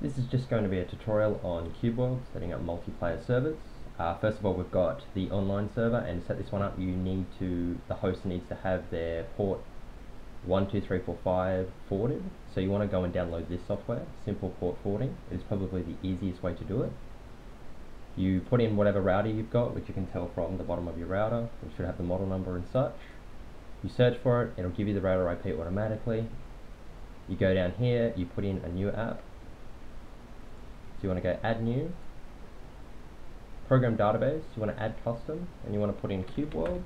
This is just going to be a tutorial on CubeWorld, setting up multiplayer servers. Uh, first of all, we've got the online server, and to set this one up, you need to, the host needs to have their port 12345 forwarded. So you want to go and download this software, Simple Port Forwarding. It is probably the easiest way to do it. You put in whatever router you've got, which you can tell from the bottom of your router. It should have the model number and such. You search for it, it'll give you the router IP automatically. You go down here, you put in a new app, so you want to go add new, program database, you want to add custom, and you want to put in CubeWorld,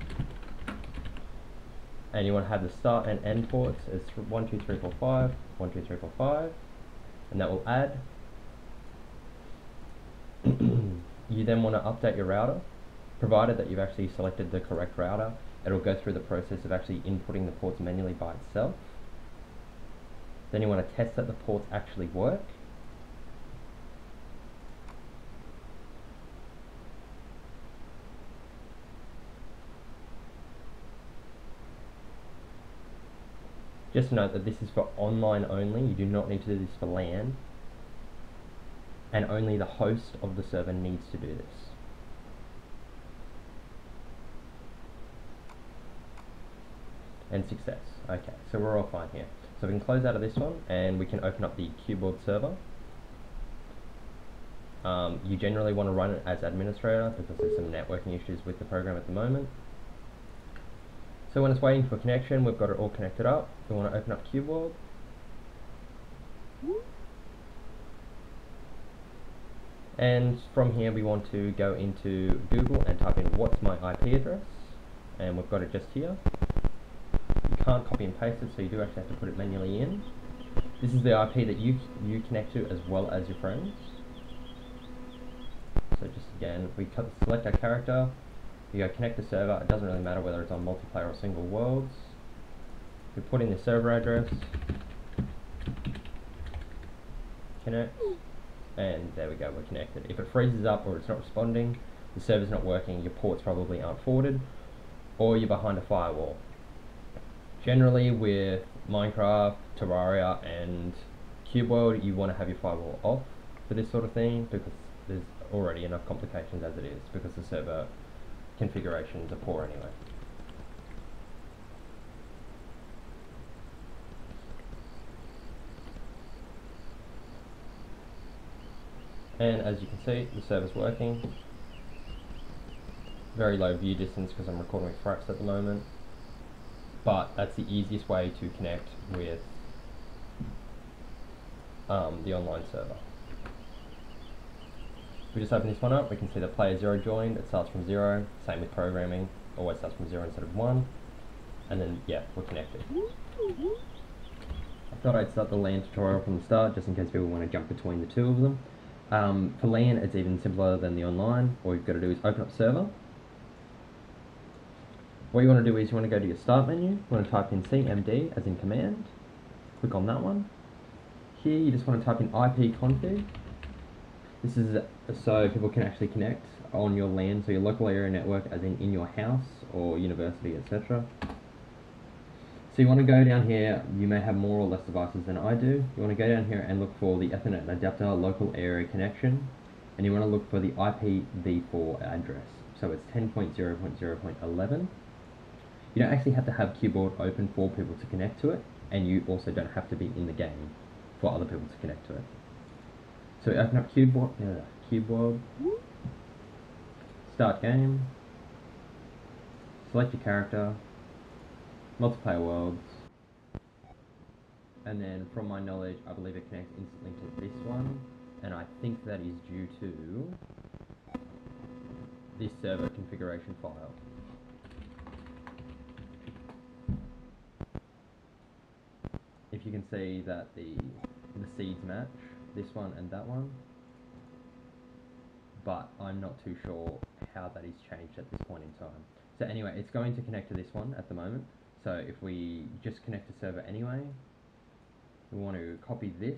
and you want to have the start and end ports as 1, 2, 3, 4, 5, 1, 2, 3, 4, 5, and that will add. you then want to update your router, provided that you've actually selected the correct router, it'll go through the process of actually inputting the ports manually by itself. Then you want to test that the ports actually work, Just note that this is for online only, you do not need to do this for LAN, and only the host of the server needs to do this. And success. Okay, so we're all fine here. So we can close out of this one, and we can open up the CubeWorld server. Um, you generally want to run it as administrator because there's some networking issues with the program at the moment. So when it's waiting for connection, we've got it all connected up. We want to open up CubeWorld. And from here we want to go into Google and type in what's my IP address. And we've got it just here. You can't copy and paste it, so you do actually have to put it manually in. This is the IP that you, you connect to as well as your friends. So just again, we select our character, you go connect the server, it doesn't really matter whether it's on multiplayer or single worlds. You put in the server address, connect, and there we go, we're connected. If it freezes up or it's not responding, the server's not working, your ports probably aren't forwarded, or you're behind a firewall. Generally with Minecraft, Terraria, and CubeWorld, you want to have your firewall off for this sort of thing because there's already enough complications as it is because the server configurations are poor anyway. And as you can see, the server's working. Very low view distance because I'm recording with Fraps at the moment. But that's the easiest way to connect with um, the online server we just open this one up, we can see the player 0 joined, it starts from 0, same with programming, always starts from 0 instead of 1, and then, yeah, we're connected. I thought I'd start the LAN tutorial from the start, just in case people want to jump between the two of them. Um, for LAN, it's even simpler than the online. All you've got to do is open up server. What you want to do is you want to go to your start menu, you want to type in CMD as in command, click on that one. Here you just want to type in ipconfig, this is so people can actually connect on your LAN, so your local area network as in in your house or university, etc. So you want to go down here, you may have more or less devices than I do. You want to go down here and look for the Ethernet adapter local area connection, and you want to look for the IPv4 address. So it's 10.0.0.11. You don't actually have to have CubeWorld open for people to connect to it, and you also don't have to be in the game for other people to connect to it. So open up CubeWorld, yeah, CubeWorld, hmm? start game, select your character, multiplayer worlds, and then from my knowledge, I believe it connects instantly to this one, and I think that is due to this server configuration file. If you can see that the the seeds match, this one and that one but I'm not too sure how that is changed at this point in time. So anyway, it's going to connect to this one at the moment. So if we just connect to server anyway, we want to copy this.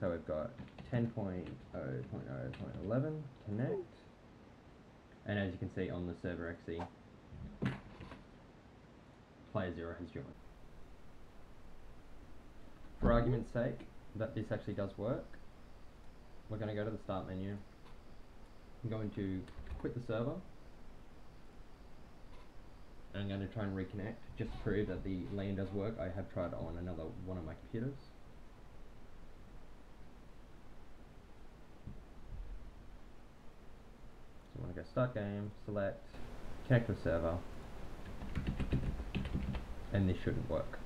So we've got 10.0.0.11 connect. And as you can see on the server XE, player 0 has joined. For argument's sake, that this actually does work. We're going to go to the start menu. I'm going to quit the server. And I'm going to try and reconnect just to prove that the LAN does work. I have tried on another one of my computers. So I'm going to go start game, select, connect to server, and this shouldn't work.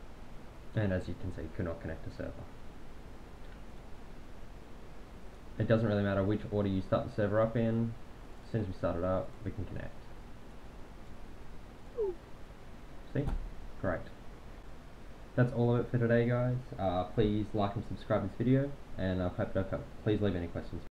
And as you can see, could not connect to server. It doesn't really matter which order you start the server up in. As soon as we start it up, we can connect. See? Great. That's all of it for today, guys. Uh, please like and subscribe this video, and I hope it helped. Please leave any questions